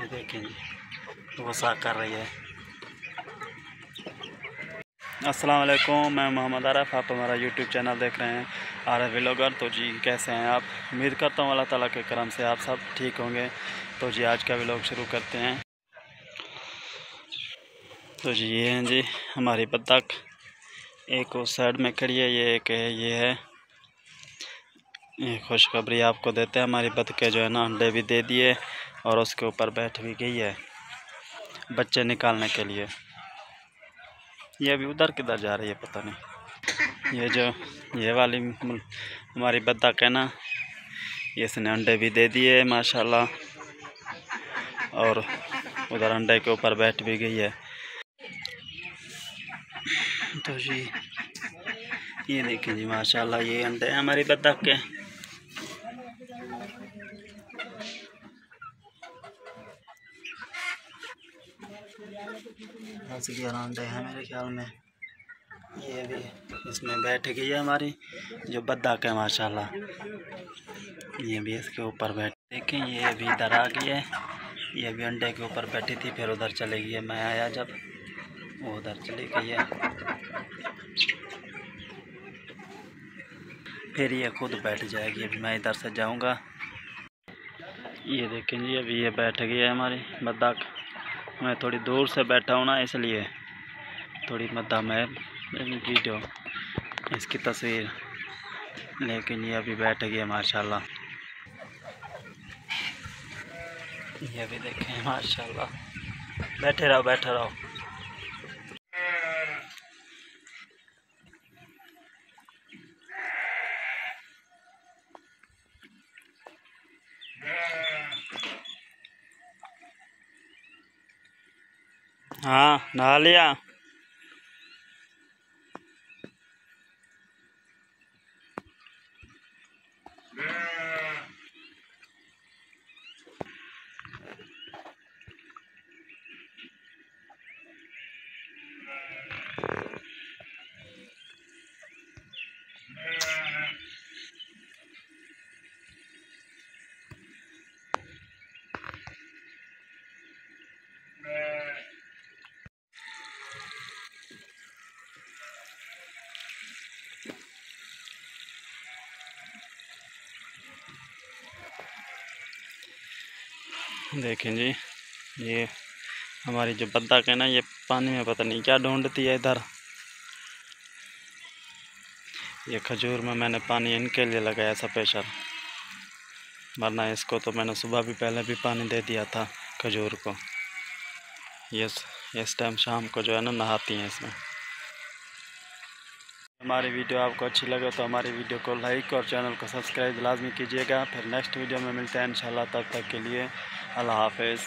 ये देखें जी वसा कर रही है। अस्सलाम वालेकुम मैं मोहम्मद आरफ, आप हमारा यूट्यूब चैनल देख रहे हैं आर एफ़ व्लॉगर तो जी, कैसे हैं आप? उम्मीद करता हूँ अल्लाह ताला के करम से आप सब ठीक होंगे। तो जी, आज का व्लॉग शुरू करते हैं। तो जी, ये हैं जी, हमारी बत्तख। एक उस साइड में खड़ी है, ये एक है, ये है। खुशखबरी आपको देते हैं। हमारी बतखें जो है ना, अंडे भी दे दिए और उसके ऊपर बैठ भी गई है बच्चे निकालने के लिए। ये अभी उधर किधर जा रही है पता नहीं। ये जो, ये वाली हमारी बत्तख है ना, इसने अंडे भी दे दिए, माशाल्लाह। और उधर अंडे के ऊपर बैठ भी गई है। तो जी, ये देखिए जी, माशाल्लाह, ये अंडे हैं हमारी बत्तख के। ग्यारह अंडे हैं मेरे ख्याल में। ये भी इसमें बैठ गई है हमारी, जो बद्दाक है माशाल्लाह। ये भी इसके ऊपर बैठ, देखें, ये भी इधर आ गई है। ये भी अंडे के ऊपर बैठी थी, फिर उधर चले गई है। मैं आया जब, वो उधर चली गई है। फिर ये खुद बैठ जाएगी, अभी मैं इधर से जाऊँगा। ये देखें जी, अभी ये बैठ गई है हमारी बद्दाक मैं थोड़ी दूर से बैठा हूँ ना, इसलिए थोड़ी मद्दा मैं वीडियो, इसकी तस्वीर। लेकिन ये अभी बैठ गई है, माशाल्लाह। ये भी देखें, माशाल्लाह। बैठे रहो बैठे रहो। हाँ नहा लिया। देखें जी, ये हमारी जो बद्दा है ना, ये पानी में पता नहीं क्या ढूंढती है इधर। ये खजूर में मैंने पानी इनके लिए लगाया था स्पेशल वरना इसको तो मैंने सुबह भी पहले भी पानी दे दिया था खजूर को। ये इस टाइम शाम को जो है ना, नहाती हैं इसमें। हमारी वीडियो आपको अच्छी लगे तो हमारी वीडियो को लाइक और चैनल को सब्सक्राइब लाजमी कीजिएगा। फिर नेक्स्ट वीडियो में मिलते हैं, इंशाल्लाह, तब तक के लिए अल्लाह हाफिज़